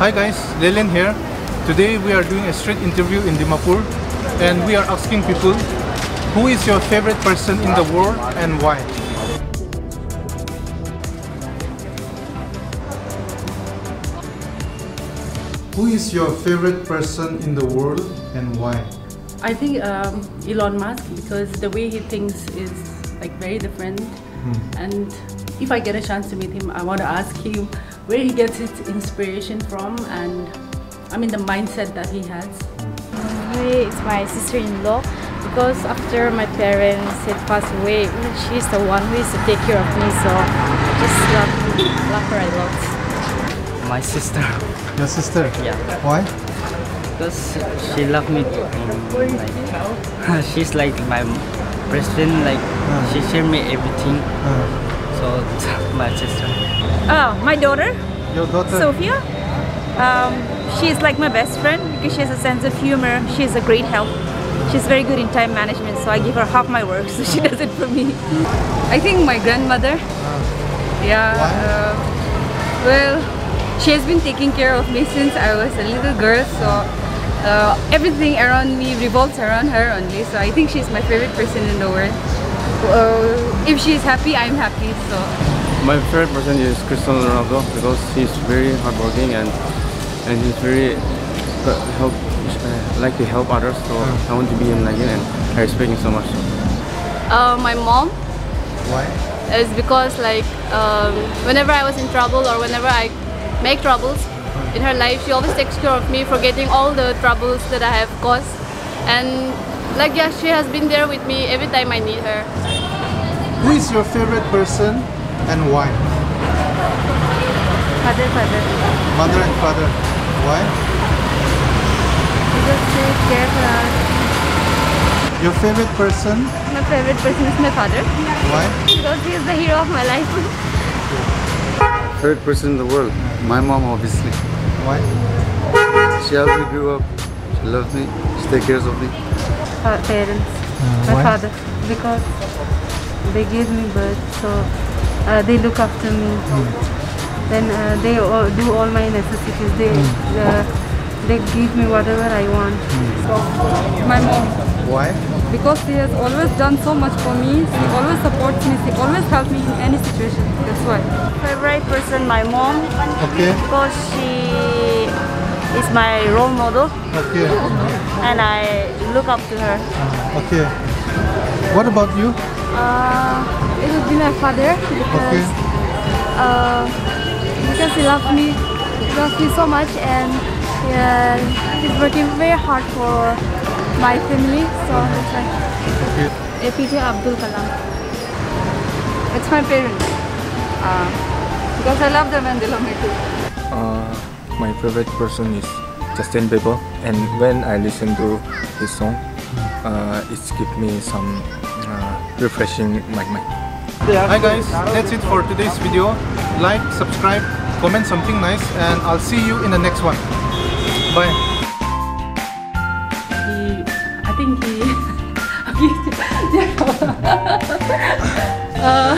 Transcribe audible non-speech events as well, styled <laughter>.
Hi guys, Lelen here. Today we are doing a street interview in Dimapur and we are asking people who is your favorite person in the world and why? Who is your favorite person in the world and why? I think um, Elon Musk because the way he thinks is like very different. And if I get a chance to meet him, I want to ask him where he gets his inspiration from and I mean the mindset that he has. It's my sister-in-law because after my parents had passed away, she's the one who is to take care of me. So I just love, love her a lot. My sister, Your sister? Yeah. Why? because she loved me. like, <laughs> she's like my best friend. Like she share me everything. Uh, So my sister. Oh, my daughter, your daughter? Sophia. Um, she's like my best friend because she has a sense of humor. She's a great help. She's very good in time management, so I give her half my work, <laughs> so she does it for me. I think my grandmother. Yeah. Uh, well, she has been taking care of me since I was a little girl, so uh, everything around me revolves around her only. So I think she's my favorite person in the world. Uh, if she's happy, I'm happy. So My favorite person is Cristiano Ronaldo because he's very hardworking and and he's very uh, help uh, like to help others. So I want to be him like him and I respect him so much. Uh, my mom Why? It's because like um, whenever I was in trouble or whenever I make troubles in her life, she always takes care of me, forgetting all the troubles that I have caused. And like yeah, she has been there with me every time I need her. Who is your favorite person and why? Father, father. Mother and father. Why? Because they care for us. Your favorite person? My favorite person is my father Why? because he is the hero of my life. Favorite person in the world? My mom, obviously. Why? She helped me grow up. She loves me. She takes care of me. uh, parents, my why? father, because they gave me birth, so uh, they look after me. Then uh, they all, do all my necessities. They uh, they give me whatever I want. So My mom, Why? because she has always done so much for me. She always supports me. She always helps me in any situation. That's why. Favorite person, my mom, Okay. because she is my role model Okay. and I look up to her. Okay. What about you? Uh, it would be my father because Okay. uh, because he loves me, loves me so much, and yeah, he's working very hard for my family. So that's why. Okay. APJ Abdul Kalam. It's my parents. Uh, because I love them and they love me too. Uh, my favorite person is Justin Bieber, and when I listen to his song, uh, it gives me some uh, refreshing my mind. Hi guys, that's it for today's video. Like, subscribe, comment something nice, and I'll see you in the next one. Bye. he, I think he. <laughs> <laughs> <laughs> uh,